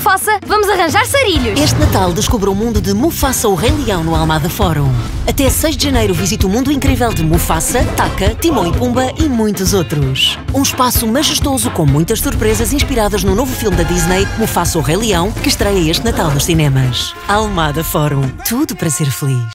Mufasa, vamos arranjar sarilhos. Este Natal descobre o mundo de Mufasa o Rei Leão no Almada Fórum. Até 6 de janeiro visite o mundo incrível de Mufasa, Taka, Timão e Pumba e muitos outros. Um espaço majestoso com muitas surpresas inspiradas no novo filme da Disney, Mufasa o Rei Leão, que estreia este Natal nos cinemas. Almada Fórum. Tudo para ser feliz.